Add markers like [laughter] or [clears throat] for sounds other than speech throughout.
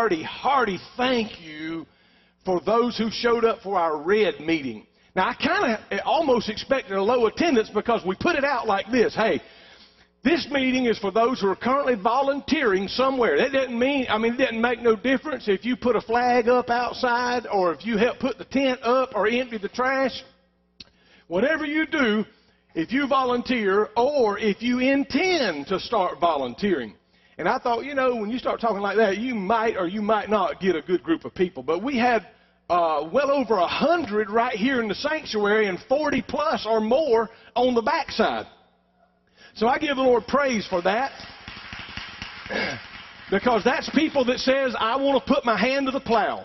hearty, hearty thank you for those who showed up for our red meeting. Now, I kind of almost expected a low attendance because we put it out like this. Hey, this meeting is for those who are currently volunteering somewhere. That doesn't mean, I mean, it doesn't make no difference if you put a flag up outside or if you help put the tent up or empty the trash. Whatever you do, if you volunteer or if you intend to start volunteering. And I thought, you know, when you start talking like that, you might or you might not get a good group of people. But we had uh, well over a hundred right here in the sanctuary and 40 plus or more on the backside. So I give the Lord praise for that. [clears throat] because that's people that says, I want to put my hand to the plow.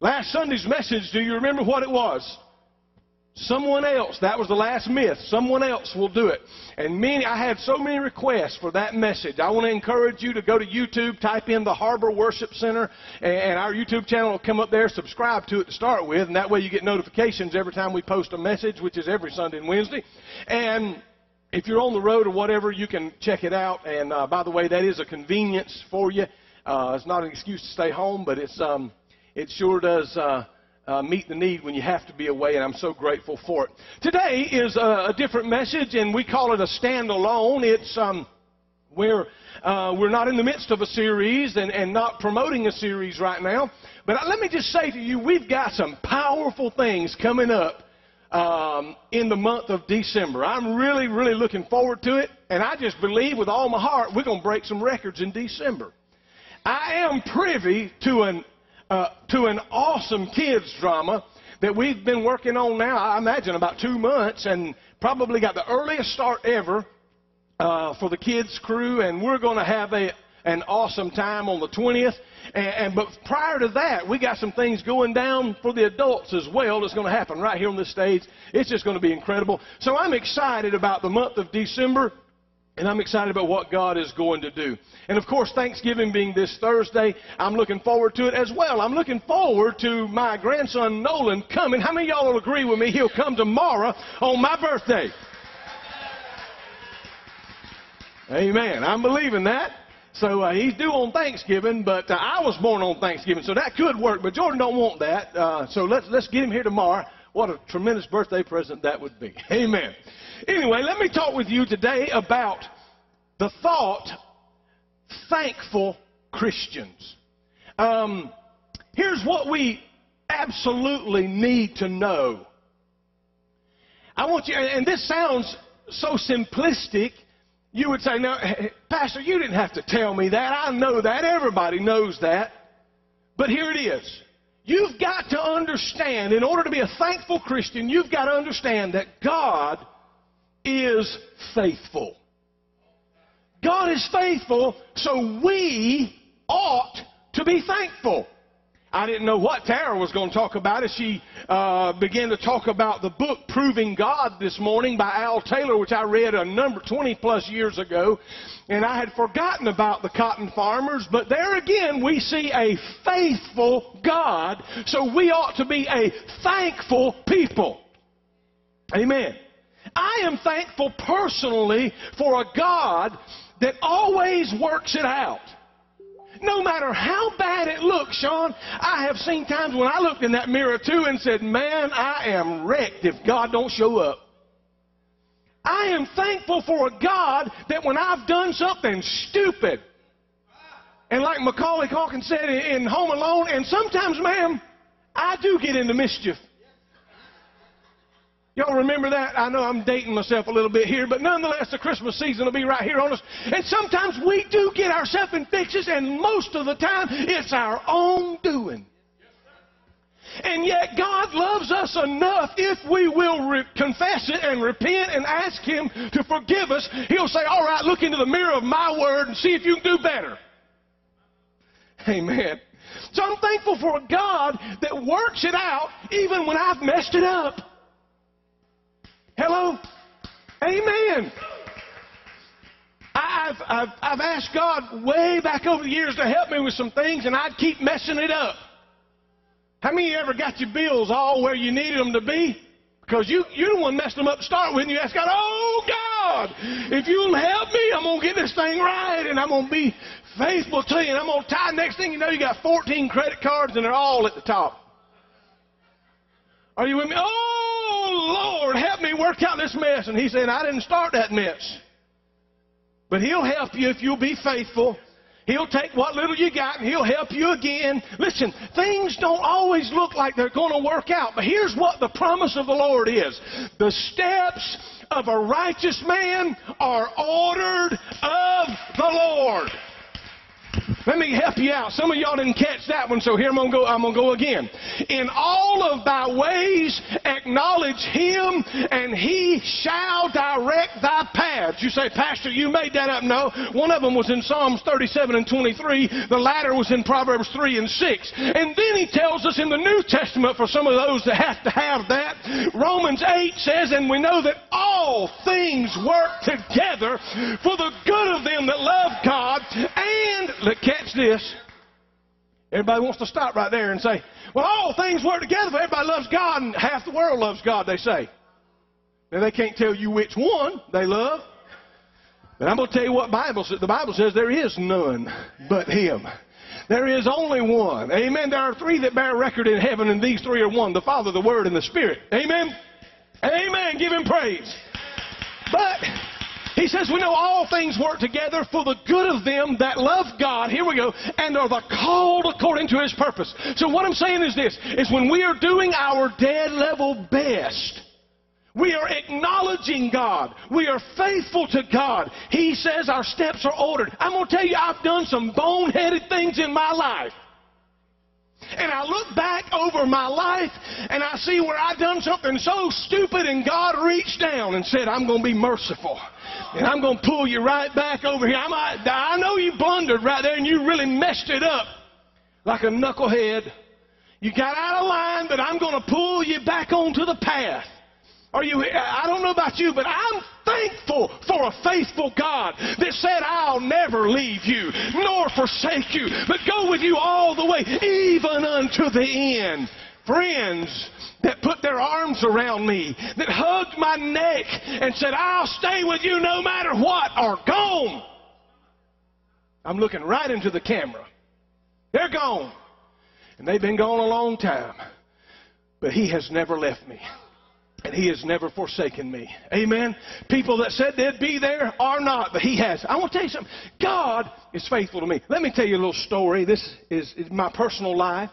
Last Sunday's message, do you remember what it was? Someone else, that was the last myth. Someone else will do it. And many, I had so many requests for that message. I want to encourage you to go to YouTube, type in the Harbor Worship Center, and our YouTube channel will come up there. Subscribe to it to start with, and that way you get notifications every time we post a message, which is every Sunday and Wednesday. And if you're on the road or whatever, you can check it out. And uh, by the way, that is a convenience for you. Uh, it's not an excuse to stay home, but it's um, it sure does. Uh, uh, meet the need when you have to be away, and I'm so grateful for it. Today is a, a different message, and we call it a standalone. It's um, we're uh, we're not in the midst of a series and, and not promoting a series right now, but let me just say to you, we've got some powerful things coming up um, in the month of December. I'm really, really looking forward to it, and I just believe with all my heart we're going to break some records in December. I am privy to an uh, to an awesome kids drama that we've been working on now, I imagine about two months, and probably got the earliest start ever uh, for the kids crew, and we're going to have a an awesome time on the 20th. And, and but prior to that, we got some things going down for the adults as well. That's going to happen right here on this stage. It's just going to be incredible. So I'm excited about the month of December. And I'm excited about what God is going to do. And of course, Thanksgiving being this Thursday, I'm looking forward to it as well. I'm looking forward to my grandson Nolan coming. How many of y'all will agree with me? He'll come tomorrow on my birthday. Amen. I'm believing that. So uh, he's due on Thanksgiving, but uh, I was born on Thanksgiving, so that could work. But Jordan don't want that. Uh, so let's let's get him here tomorrow. What a tremendous birthday present that would be. [laughs] Amen. Anyway, let me talk with you today about the thought thankful Christians. Um, here's what we absolutely need to know. I want you, and this sounds so simplistic. You would say, now, [laughs] Pastor, you didn't have to tell me that. I know that. Everybody knows that. But here it is. You've got to understand, in order to be a thankful Christian, you've got to understand that God is faithful. God is faithful, so we ought to be thankful. I didn't know what Tara was going to talk about as she uh, began to talk about the book Proving God this morning by Al Taylor, which I read a number 20 plus years ago. And I had forgotten about the cotton farmers, but there again we see a faithful God, so we ought to be a thankful people. Amen. I am thankful personally for a God that always works it out. No matter how bad it looks, Sean, I have seen times when I looked in that mirror too and said, man, I am wrecked if God don't show up. I am thankful for a God that when I've done something stupid, and like Macaulay Culkin said in Home Alone, and sometimes, ma'am, I do get into mischief. Y'all remember that? I know I'm dating myself a little bit here, but nonetheless, the Christmas season will be right here on us. And sometimes we do get ourselves in fixes, and most of the time, it's our own doing. And yet, God loves us enough if we will re- confess it and repent and ask Him to forgive us. He'll say, All right, look into the mirror of my word and see if you can do better. Amen. So I'm thankful for a God that works it out even when I've messed it up. Hello? Amen. I've, I've, I've asked God way back over the years to help me with some things, and I'd keep messing it up. How many of you ever got your bills all where you needed them to be? Because you, you're the one messed them up to start with, and you ask God, oh God, if you'll help me, I'm going to get this thing right, and I'm going to be faithful to you. And I'm going to tie. Next thing you know, you got 14 credit cards and they're all at the top. Are you with me? Oh, help me work out this mess. And he said, I didn't start that mess. But he'll help you if you'll be faithful. He'll take what little you got and he'll help you again. Listen, things don't always look like they're going to work out, but here's what the promise of the Lord is. The steps of a righteous man are ordered of the Lord. Let me help you out. Some of y'all didn't catch that one, so here I'm gonna go. I'm gonna go again. In all of thy ways, acknowledge Him, and He shall direct thy paths. You say, Pastor, you made that up. No, one of them was in Psalms 37 and 23. The latter was in Proverbs 3 and 6. And then He tells us in the New Testament for some of those that have to have that. Romans 8 says, and we know that all things work together for the good of them that love God and look, catch this. Everybody wants to stop right there and say, well, all things work together everybody loves God and half the world loves God, they say. Now, they can't tell you which one they love. But I'm going to tell you what Bible says. The Bible says there is none but Him. There is only one. Amen. There are three that bear record in heaven, and these three are one the Father, the Word, and the Spirit. Amen. Amen. Give Him praise. But he says, We know all things work together for the good of them that love God. Here we go. And are the called according to his purpose. So what I'm saying is this, is when we are doing our dead level best, we are acknowledging God. We are faithful to God. He says our steps are ordered. I'm going to tell you, I've done some boneheaded things in my life. And I look back over my life and I see where I've done something so stupid and God reached down and said, I'm going to be merciful. And I'm going to pull you right back over here. I, I know you blundered right there and you really messed it up like a knucklehead. You got out of line, but I'm going to pull you back onto the path. Are you, I don't know about you, but I'm thankful for a faithful God that said, I'll never leave you nor forsake you, but go with you all the way, even unto the end. Friends that put their arms around me, that hugged my neck and said, I'll stay with you no matter what, are gone. I'm looking right into the camera. They're gone. And they've been gone a long time. But He has never left me. And he has never forsaken me. Amen. People that said they'd be there are not, but he has. I want to tell you something. God is faithful to me. Let me tell you a little story. This is, my personal life.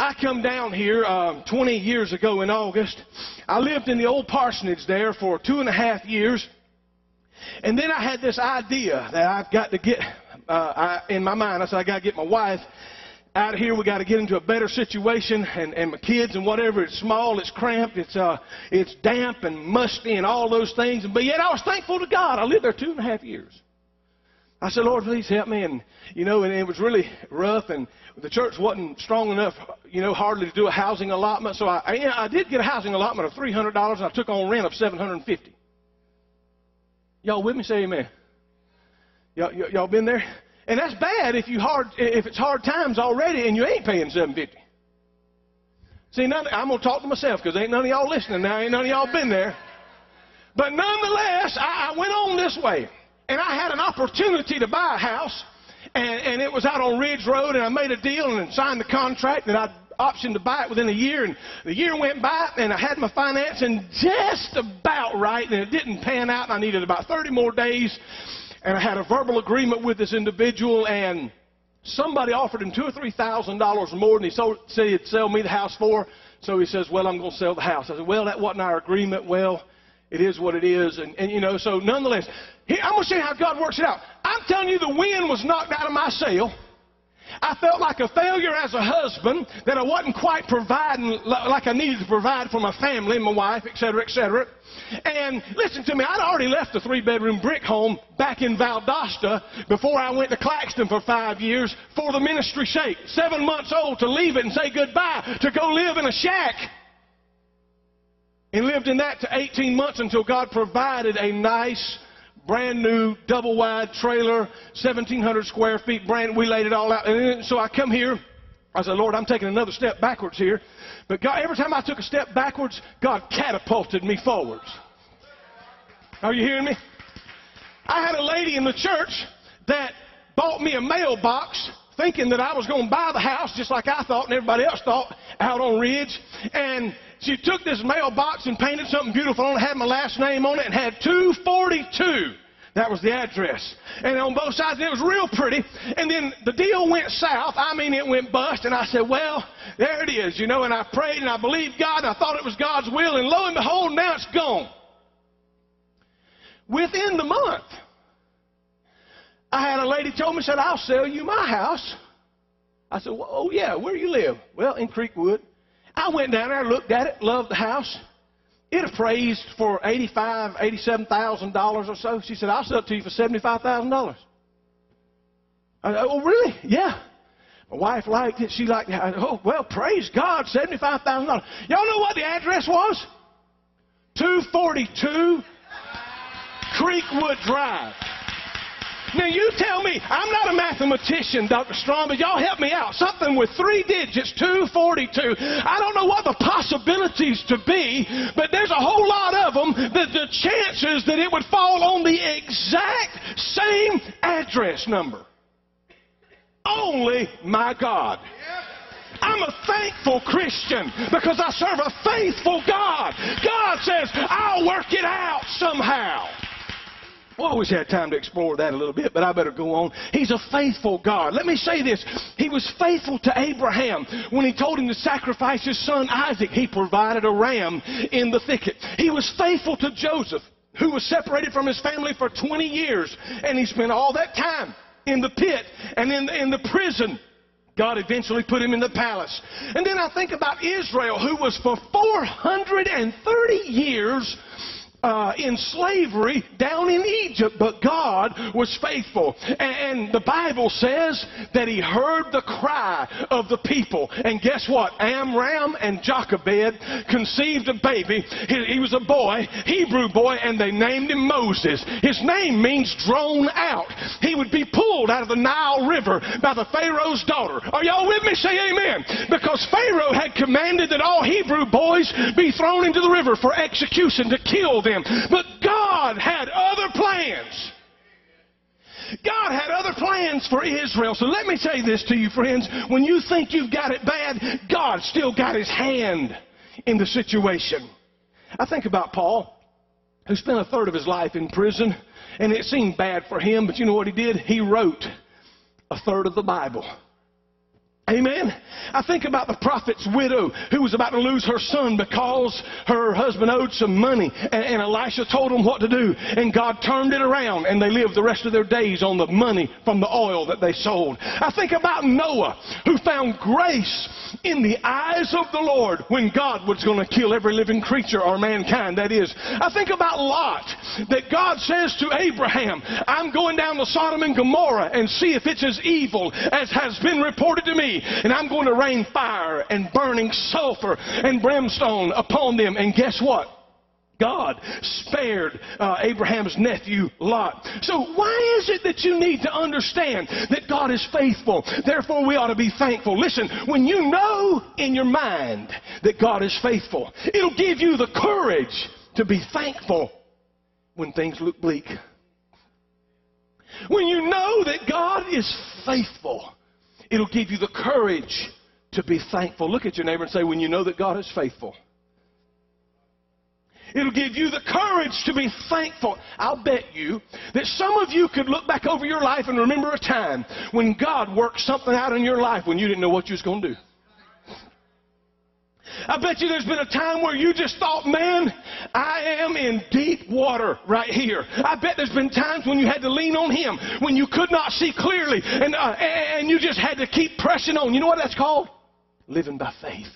I come down here um, 20 years ago in August. I lived in the old parsonage there for two and a half years. And then I had this idea that I've got to get uh, I, in my mind. I said, I got to get my wife out of here. We got to get into a better situation, and, and my kids and whatever. It's small, it's cramped, it's uh, it's damp and musty and all those things. But yet I was thankful to God. I lived there two and a half years. I said, Lord, please help me. And you know, and it was really rough, and the church wasn't strong enough, you know, hardly to do a housing allotment. So I, I, I did get a housing allotment of three hundred dollars, and I took on rent of 750. Y'all with me? Say amen. Y'all, y'all been there? And that's bad if you hard if it's hard times already and you ain't paying seven fifty. See, none, I'm gonna talk to myself because ain't none of y'all listening now. Ain't none of y'all been there. But nonetheless, I, I went on this way, and I had an opportunity to buy a house, and, and it was out on Ridge Road, and I made a deal and signed the contract that I'd option to buy it within a year, and the year went by, and I had my financing just about right, and it didn't pan out, and I needed about 30 more days and I had a verbal agreement with this individual, and somebody offered him two or three thousand dollars more than he sold, said he'd sell me the house for. So he says, "Well, I'm going to sell the house." I said, "Well, that wasn't our agreement." Well, it is what it is, and, and you know. So nonetheless, I'm going to show you how God works it out. I'm telling you, the wind was knocked out of my sail. I felt like a failure as a husband, that I wasn't quite providing like I needed to provide for my family, my wife, etc., etc. And listen to me, I'd already left a three bedroom brick home back in Valdosta before I went to Claxton for five years for the ministry's sake. Seven months old to leave it and say goodbye, to go live in a shack. And lived in that to 18 months until God provided a nice brand new double wide trailer, 1,700 square feet, brand. We laid it all out, and so I come here. I said, Lord, I'm taking another step backwards here. But God, every time I took a step backwards, God catapulted me forwards. Are you hearing me? I had a lady in the church that bought me a mailbox thinking that I was going to buy the house just like I thought and everybody else thought out on Ridge. And she took this mailbox and painted something beautiful on it, had my last name on it, and had 242. That was the address. And on both sides, it was real pretty. And then the deal went south. I mean, it went bust. And I said, well, there it is, you know. And I prayed and I believed God and I thought it was God's will. And lo and behold, now it's gone. Within the month, I had a lady told me, said, I'll sell you my house. I said, well, oh yeah, where do you live? Well, in Creekwood. I went down there, looked at it, loved the house. It appraised for eighty-five, eighty-seven thousand dollars or so. She said, "I'll sell it to you for seventy-five thousand dollars." Oh, really? Yeah. My wife liked it. She liked it. Oh, well, praise God, seventy-five thousand dollars. Y'all know what the address was? Two forty-two Creekwood Drive. Now you tell me, I'm not a mathematician, Dr. Strong, but y'all help me out. Something with three digits, 242. I don't know what the possibilities to be, but there's a whole lot of them that the chances that it would fall on the exact same address number. Only my God. I'm a thankful Christian because I serve a faithful God. God says, I'll work it out somehow. Well, I wish I had time to explore that a little bit, but I better go on. He's a faithful God. Let me say this. He was faithful to Abraham. When he told him to sacrifice his son Isaac, he provided a ram in the thicket. He was faithful to Joseph, who was separated from his family for 20 years, and he spent all that time in the pit and in the, in the prison. God eventually put him in the palace. And then I think about Israel, who was for 430 years uh, in slavery down in Egypt, but God was faithful. And, the Bible says that He heard the cry of the people. And guess what? Amram and Jochebed conceived a baby. He, he was a boy, Hebrew boy, and they named him Moses. His name means drawn out. He would be pulled out of the Nile River by the Pharaoh's daughter. Are y'all with me? Say amen. Because Pharaoh had commanded that all Hebrew boys be thrown into the river for execution to kill them them. But God had other plans. God had other plans for Israel. So let me say this to you, friends. When you think you've got it bad, God still got his hand in the situation. I think about Paul, who spent a third of his life in prison, and it seemed bad for him, but you know what he did? He wrote a third of the Bible. Amen. I think about the prophet's widow who was about to lose her son because her husband owed some money. And, and, Elisha told them what to do. And God turned it around and they lived the rest of their days on the money from the oil that they sold. I think about Noah who found grace in the eyes of the Lord when God was going to kill every living creature or mankind, that is. I think about Lot that God says to Abraham, I'm going down to Sodom and Gomorrah and see if it's as evil as has been reported to me and I'm going to rain fire and burning sulfur and brimstone upon them. And guess what? God spared uh, Abraham's nephew Lot. So why is it that you need to understand that God is faithful? Therefore, we ought to be thankful. Listen, when you know in your mind that God is faithful, it'll give you the courage to be thankful when things look bleak. When you know that God is faithful, It'll give you the courage to be thankful. Look at your neighbor and say, when you know that God is faithful. It'll give you the courage to be thankful. I'll bet you that some of you could look back over your life and remember a time when God worked something out in your life when you didn't know what you was going to do. I bet you there's been a time where you just thought, man, I am in deep water right here. I bet there's been times when you had to lean on Him, when you could not see clearly, and, uh, and you just had to keep pressing on. You know what that's called? Living by faith.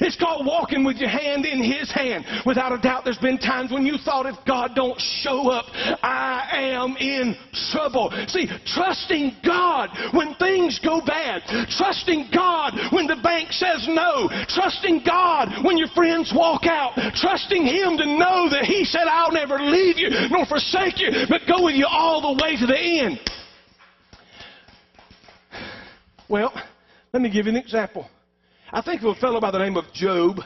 It's called walking with your hand in His hand. Without a doubt, there's been times when you thought if God don't show up, I am in trouble. See, trusting God when things go bad, trusting God when the bank says no, trusting God when your friends walk out, trusting Him to know that He said, I'll never leave you nor forsake you, but go with you all the way to the end. Well, let me give you an example. I think of a fellow by the name of Job.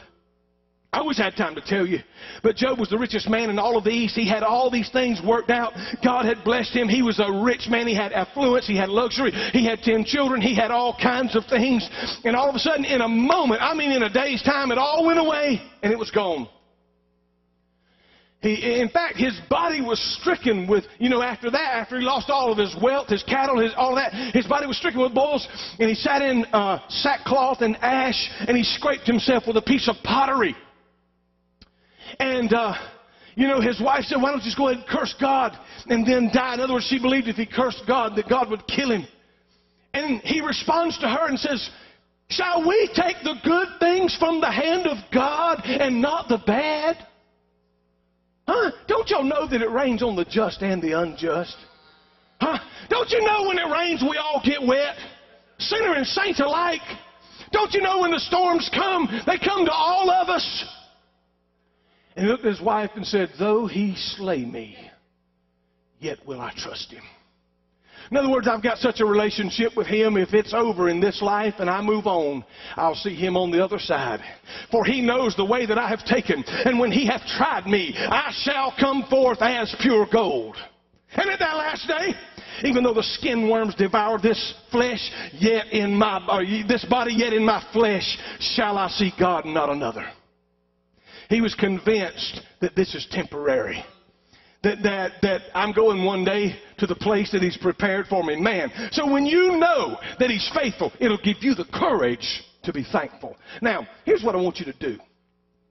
I wish I had time to tell you. But Job was the richest man in all of the East. He had all these things worked out. God had blessed him. He was a rich man. He had affluence. He had luxury. He had ten children. He had all kinds of things. And all of a sudden, in a moment, I mean in a day's time, it all went away and it was gone. He, in fact, his body was stricken with, you know, after that, after he lost all of his wealth, his cattle, his, all that, his body was stricken with boils, and he sat in uh, sackcloth and ash, and he scraped himself with a piece of pottery. And, uh, you know, his wife said, why don't you just go ahead and curse God and then die? In other words, she believed if he cursed God, that God would kill him. And he responds to her and says, Shall we take the good things from the hand of God and not the bad? Huh? Don't y'all know that it rains on the just and the unjust? Huh? Don't you know when it rains we all get wet? Sinner and saint alike. Don't you know when the storms come, they come to all of us? And looked at his wife and said, Though he slay me, yet will I trust him. In other words, I've got such a relationship with Him, if it's over in this life and I move on, I'll see Him on the other side. For He knows the way that I have taken, and when He hath tried me, I shall come forth as pure gold. And at that last day, even though the skin worms devour this flesh, yet in my, uh, this body, yet in my flesh, shall I see God not another. He was convinced that this is temporary that, that, that I'm going one day to the place that He's prepared for me. Man, so when you know that He's faithful, it'll give you the courage to be thankful. Now, here's what I want you to do.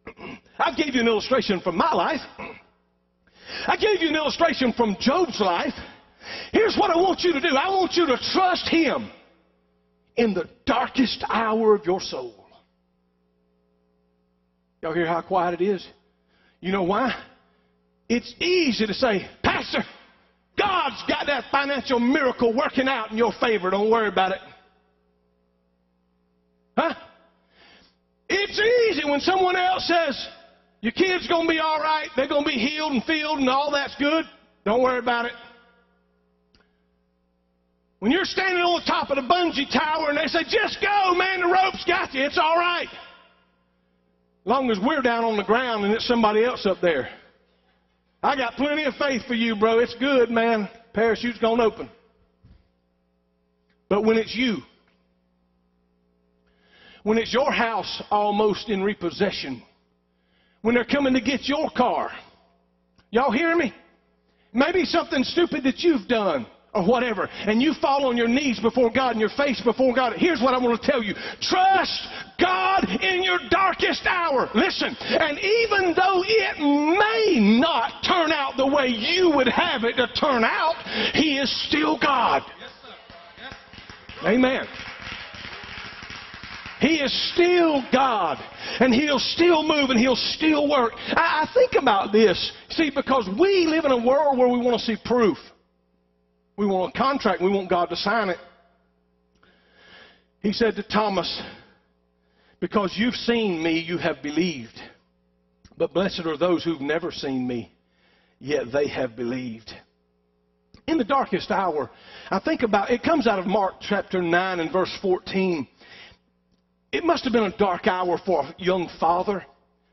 [clears throat] I gave you an illustration from my life. I gave you an illustration from Job's life. Here's what I want you to do. I want you to trust Him in the darkest hour of your soul. Y'all hear how quiet it is? You know why? It's easy to say, Pastor, God's got that financial miracle working out in your favor. Don't worry about it. Huh? It's easy when someone else says, your kid's going to be all right, they're going to be healed and filled and all that's good. Don't worry about it. When you're standing on the top of the bungee tower and they say, just go, man, the rope's got you, it's all right. Long as we're down on the ground and it's somebody else up there. I got plenty of faith for you, bro. It's good, man. Parachute's going to open. But when it's you, when it's your house almost in repossession, when they're coming to get your car, y'all hear me? Maybe something stupid that you've done or whatever, and you fall on your knees before God and your face before God. Here's what I want to tell you. Trust God in your darkest hour. Listen, and even though it may not turn out the way you would have it to turn out, He is still God. Amen. He is still God. And He'll still move and He'll still work. I, I think about this. See, because we live in a world where we want to see proof. We want a contract. We want God to sign it. He said to Thomas, because you've seen me, you have believed. But blessed are those who've never seen me, yet they have believed. In the darkest hour, I think about it comes out of Mark chapter 9 and verse 14. It must have been a dark hour for a young father.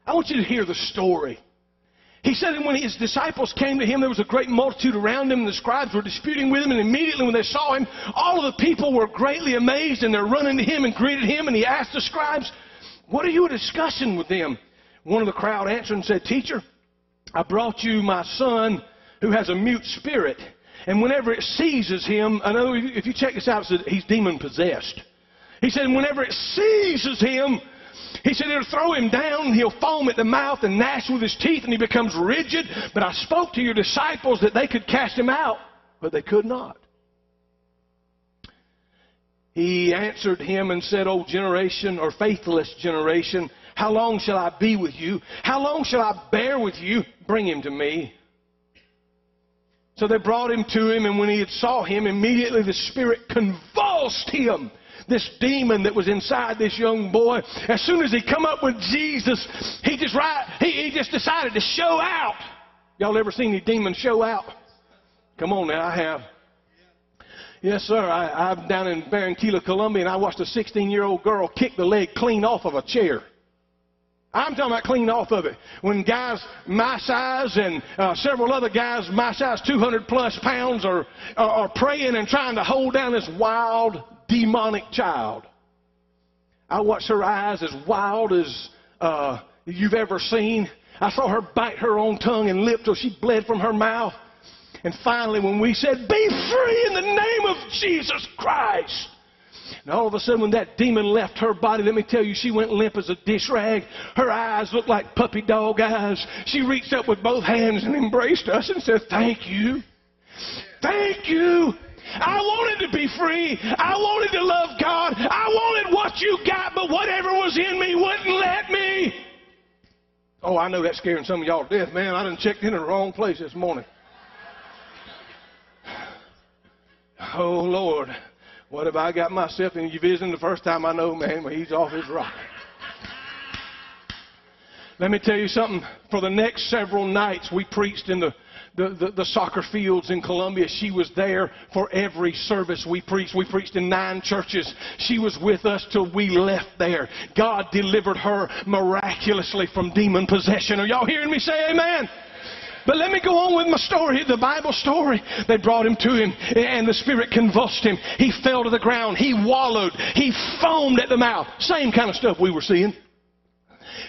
I want you to hear the story. He said that when his disciples came to him, there was a great multitude around him, and the scribes were disputing with him. And immediately when they saw him, all of the people were greatly amazed, and they're running to him and greeted him. And he asked the scribes, What are you discussing with them? One of the crowd answered and said, Teacher, I brought you my son who has a mute spirit. And whenever it seizes him, I know if you check this out, he's demon possessed. He said, whenever it seizes him, he said it'll throw him down, and he'll foam at the mouth and gnash with his teeth, and he becomes rigid. But I spoke to your disciples that they could cast him out, but they could not. He answered him and said, O generation or faithless generation, how long shall I be with you? How long shall I bear with you? Bring him to me. So they brought him to him, and when he had saw him, immediately the Spirit convulsed him this demon that was inside this young boy. As soon as he come up with Jesus, he just right, he, he just decided to show out. Y'all ever seen any demons show out? Come on now, I have. Yes, sir. I, I'm down in Barranquilla, Colombia, and I watched a 16 year old girl kick the leg clean off of a chair. I'm talking about clean off of it. When guys my size and uh, several other guys my size, 200 plus pounds, are, are, are praying and trying to hold down this wild, demonic child. I watched her eyes as wild as uh, you've ever seen. I saw her bite her own tongue and lip till she bled from her mouth. And finally, when we said, Be free in the name of Jesus Christ, and all of a sudden, when that demon left her body, let me tell you, she went limp as a dish rag. Her eyes looked like puppy dog eyes. She reached up with both hands and embraced us and said, Thank you. Thank you. I wanted to be free. I wanted to love God. I wanted what you got, but whatever was in me wouldn't let me. Oh, I know that's scaring some of y'all to death, man. I done checked in the wrong place this morning. Oh, Lord. What have I got myself in? You visiting the first time I know, man, well, he's off his rocker. Let me tell you something. For the next several nights, we preached in the, the, the, the, soccer fields in Colombia. She was there for every service we preached. We preached in nine churches. She was with us till we left there. God delivered her miraculously from demon possession. Are y'all hearing me say amen? But let me go on with my story, the Bible story. They brought him to him, and the Spirit convulsed him. He fell to the ground. He wallowed. He foamed at the mouth. Same kind of stuff we were seeing.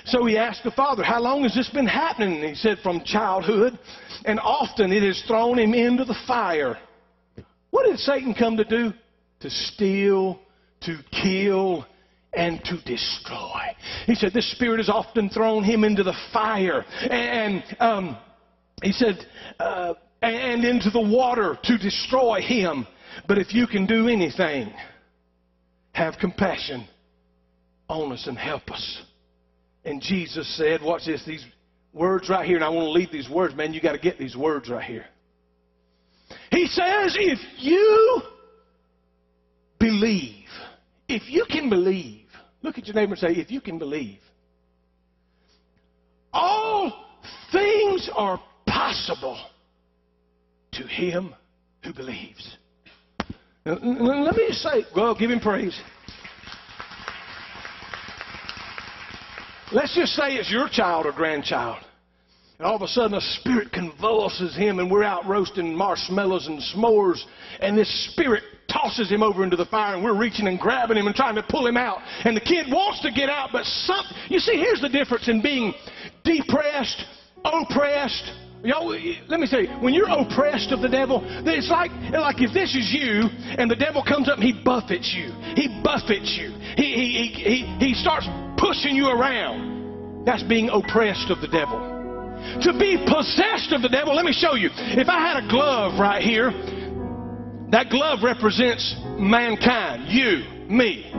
So he asked the father, How long has this been happening? And he said, From childhood. And often it has thrown him into the fire. What did Satan come to do? To steal, to kill, and to destroy. He said, This spirit has often thrown him into the fire. And, um, he said, uh, and into the water to destroy him. But if you can do anything, have compassion on us and help us. And Jesus said, watch this, these words right here, and I want to leave these words, man, you got to get these words right here. He says, if you believe, if you can believe, look at your neighbor and say, if you can believe, all things are possible to him who believes. Now, let me just say, well, give him praise. Let's just say it's your child or grandchild. And all of a sudden, a spirit convulses him, and we're out roasting marshmallows and s'mores, and this spirit tosses him over into the fire, and we're reaching and grabbing him and trying to pull him out. And the kid wants to get out, but some, you see, here's the difference in being depressed, oppressed, Y'all, let me say, when you're oppressed of the devil, it's like, like if this is you and the devil comes up and he buffets you. He buffets you. He, he, he, he, he starts pushing you around. That's being oppressed of the devil. To be possessed of the devil, let me show you. If I had a glove right here, that glove represents mankind, you, me.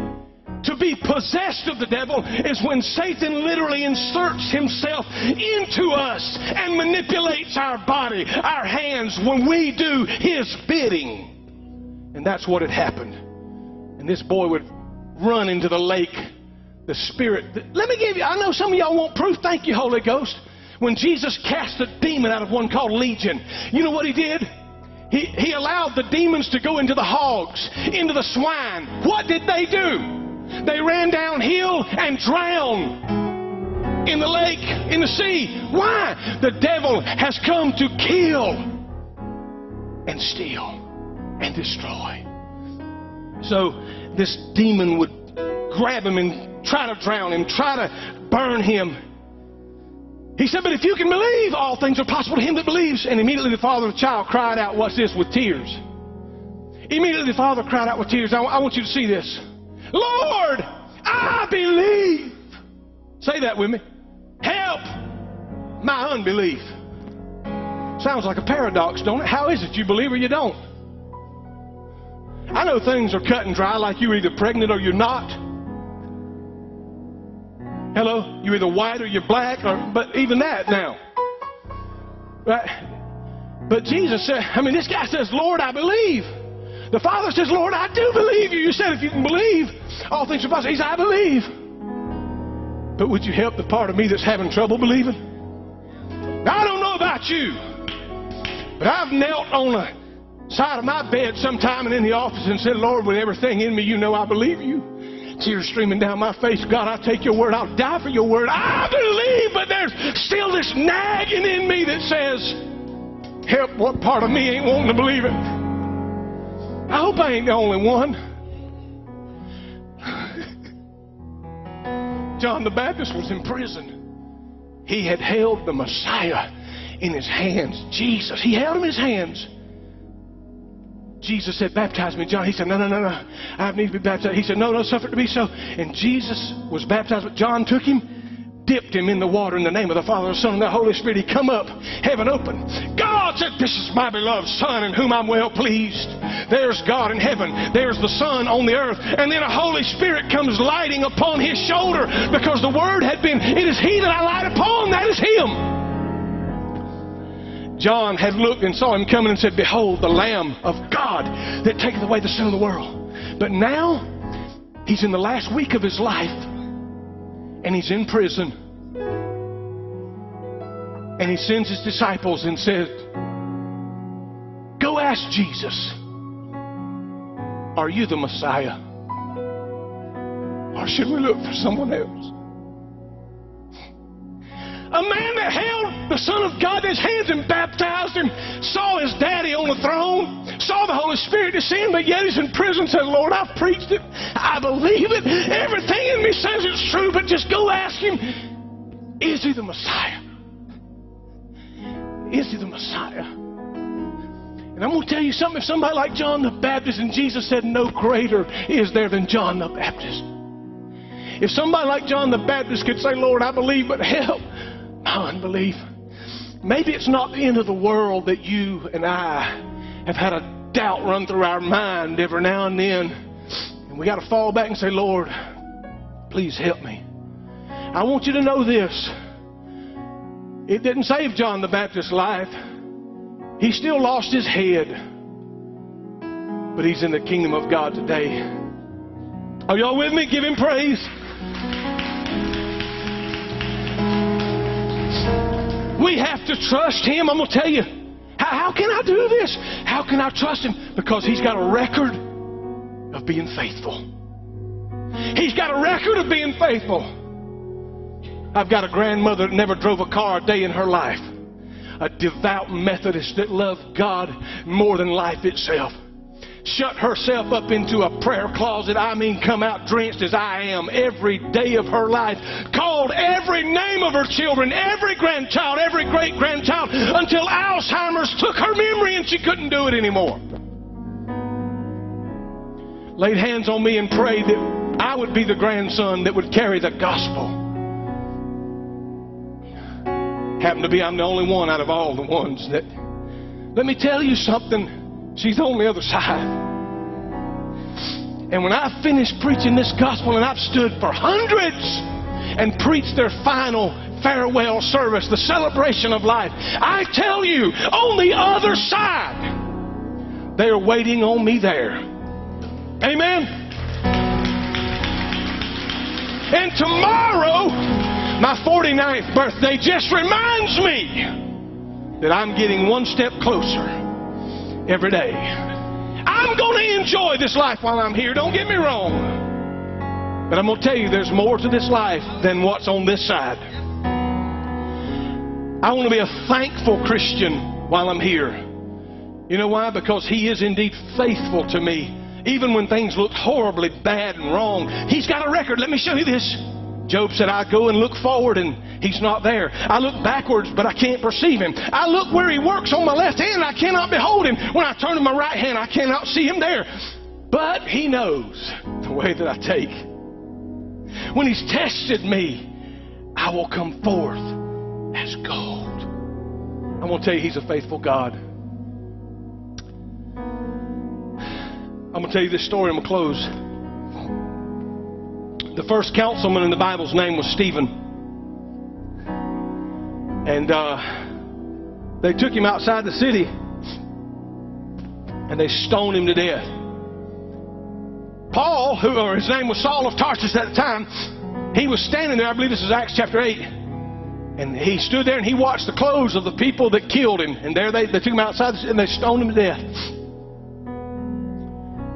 To be possessed of the devil is when Satan literally inserts himself into us and manipulates our body, our hands, when we do his bidding. And that's what had happened. And this boy would run into the lake. The Spirit. Let me give you, I know some of y'all want proof. Thank you, Holy Ghost. When Jesus cast a demon out of one called Legion, you know what he did? He, he allowed the demons to go into the hogs, into the swine. What did they do? They ran downhill and drowned in the lake, in the sea. Why? The devil has come to kill and steal and destroy. So this demon would grab him and try to drown him, try to burn him. He said, But if you can believe, all things are possible to him that believes. And immediately the father of the child cried out, What's this? with tears. Immediately the father cried out with tears. I, I want you to see this. Lord, I believe. Say that with me. Help my unbelief. Sounds like a paradox, don't it? How is it you believe or you don't? I know things are cut and dry, like you're either pregnant or you're not. Hello? You're either white or you're black, or but even that now. Right? But Jesus said, I mean, this guy says, Lord, I believe. The Father says, Lord, I do believe you. You said if you can believe, all things are possible. He I believe. But would you help the part of me that's having trouble believing? Now, I don't know about you, but I've knelt on the side of my bed sometime and in the office and said, Lord, with everything in me, you know I believe you. Tears streaming down my face. God, I take your word. I'll die for your word. I believe, but there's still this nagging in me that says, help, what part of me ain't wanting to believe it? I hope I ain't the only one. [laughs] John the Baptist was in prison. He had held the Messiah in his hands. Jesus. He held him in his hands. Jesus said, Baptize me, John. He said, No, no, no, no. I need to be baptized. He said, No, no, suffer to be so. And Jesus was baptized, but John took him, dipped him in the water in the name of the Father, the Son, and the Holy Spirit. He come up, heaven open. God said, This is my beloved Son in whom I'm well pleased. There's God in heaven. There's the Son on the earth. And then a Holy Spirit comes lighting upon his shoulder because the Word had been, It is He that I light upon. That is Him. John had looked and saw him coming and said, Behold, the Lamb of God that taketh away the sin of the world. But now, he's in the last week of his life, and he's in prison. And he sends his disciples and says, Go ask Jesus, Are you the Messiah? Or should we look for someone else? A man that held the Son of God in his hands and baptized him, saw his daddy on the throne, saw the Holy Spirit descend, but yet he's in prison, said, Lord, I've preached it. I believe it. Everything in me says it's true, but just go ask him, is he the Messiah? Is he the Messiah? And I'm going to tell you something. If somebody like John the Baptist and Jesus said, No greater is there than John the Baptist. If somebody like John the Baptist could say, Lord, I believe, but help my unbelief. Maybe it's not the end of the world that you and I have had a doubt run through our mind every now and then. And we got to fall back and say, Lord, please help me. I want you to know this. It didn't save John the Baptist's life. He still lost his head. But he's in the kingdom of God today. Are y'all with me? Give him praise. We have to trust Him. I'm going to tell you. How, how can I do this? How can I trust Him? Because He's got a record of being faithful. He's got a record of being faithful. I've got a grandmother that never drove a car a day in her life. A devout Methodist that loved God more than life itself shut herself up into a prayer closet. I mean, come out drenched as I am every day of her life. Called every name of her children, every grandchild, every great grandchild, until Alzheimer's took her memory and she couldn't do it anymore. Laid hands on me and prayed that I would be the grandson that would carry the gospel. Happened to be I'm the only one out of all the ones that. Let me tell you something. She's on the other side. And when I finished preaching this gospel, and I've stood for hundreds and preached their final farewell service, the celebration of life, I tell you, on the other side, they are waiting on me there. Amen. And tomorrow, my 49th birthday, just reminds me that I'm getting one step closer every day. I'm going to enjoy this life while I'm here. Don't get me wrong. But I'm going to tell you there's more to this life than what's on this side. I want to be a thankful Christian while I'm here. You know why? Because He is indeed faithful to me. Even when things look horribly bad and wrong, He's got a record. Let me show you this. Job said, I go and look forward and he's not there. I look backwards, but I can't perceive him. I look where he works on my left hand, I cannot behold him. When I turn to my right hand, I cannot see him there. But he knows the way that I take. When he's tested me, I will come forth as gold. I'm going to tell you, he's a faithful God. I'm going to tell you this story. I'm going to close. The first councilman in the Bible's name was Stephen. And uh, they took him outside the city and they stoned him to death. Paul, who or his name was Saul of Tarsus at the time, he was standing there. I believe this is Acts chapter 8. And he stood there and he watched the clothes of the people that killed him. And there they, they took him outside and they stoned him to death.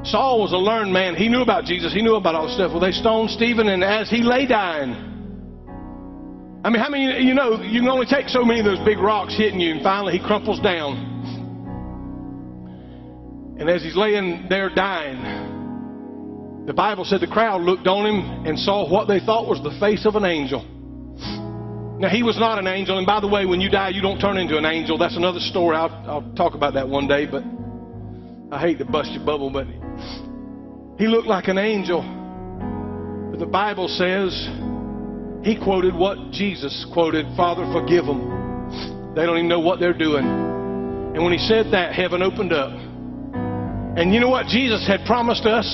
Saul was a learned man. He knew about Jesus. He knew about all this stuff. Well, they stoned Stephen, and as he lay dying, I mean, how many, you know, you can only take so many of those big rocks hitting you, and finally he crumples down. And as he's laying there dying, the Bible said the crowd looked on him and saw what they thought was the face of an angel. Now, he was not an angel. And by the way, when you die, you don't turn into an angel. That's another story. I'll, I'll talk about that one day, but I hate to bust your bubble, but he looked like an angel. But the Bible says he quoted what Jesus quoted Father, forgive them. They don't even know what they're doing. And when he said that, heaven opened up. And you know what Jesus had promised us?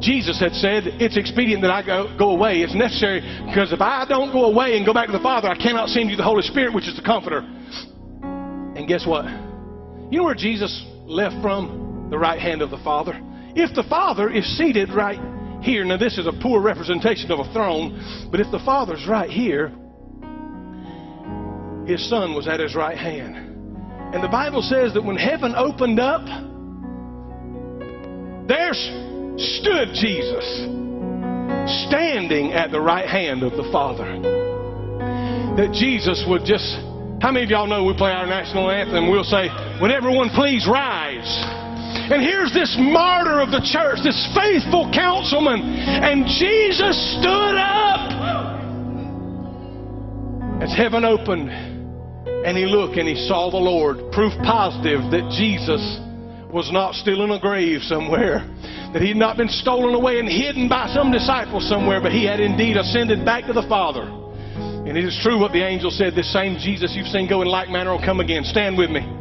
Jesus had said, It's expedient that I go, go away. It's necessary because if I don't go away and go back to the Father, I cannot send you the Holy Spirit, which is the Comforter. And guess what? You know where Jesus left from? The right hand of the Father. If the Father is seated right here, now this is a poor representation of a throne, but if the Father's right here, his Son was at his right hand. And the Bible says that when heaven opened up, there stood Jesus standing at the right hand of the Father. That Jesus would just, how many of y'all know we play our national anthem? We'll say, Would everyone please rise? And here's this martyr of the church, this faithful councilman, and Jesus stood up as heaven opened and he looked and he saw the Lord. Proof positive that Jesus was not still in a grave somewhere that he had not been stolen away and hidden by some disciple somewhere, but he had indeed ascended back to the Father. And it is true what the angel said this same Jesus you've seen go in like manner will come again. Stand with me.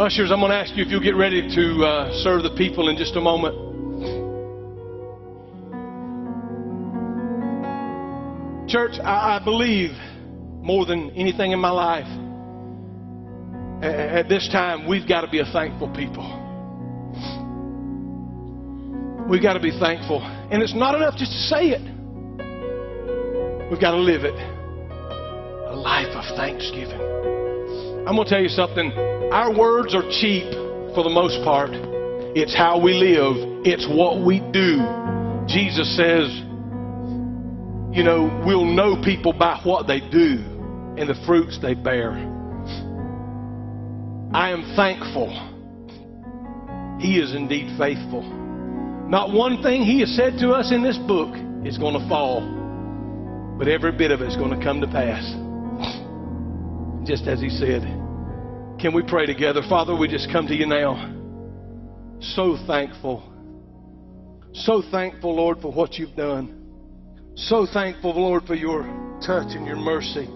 Ushers, I'm going to ask you if you'll get ready to uh, serve the people in just a moment. Church, I, I believe more than anything in my life at this time, we've got to be a thankful people. We've got to be thankful. And it's not enough just to say it, we've got to live it. A life of thanksgiving. I'm going to tell you something. Our words are cheap for the most part, it's how we live, it's what we do. Jesus says, you know, we'll know people by what they do and the fruits they bear. I am thankful. He is indeed faithful. Not one thing He has said to us in this book is going to fall, but every bit of it is going to come to pass. Just as He said. Can we pray together? Father, we just come to you now. So thankful. So thankful, Lord, for what you've done. So thankful, Lord, for your touch and your mercy.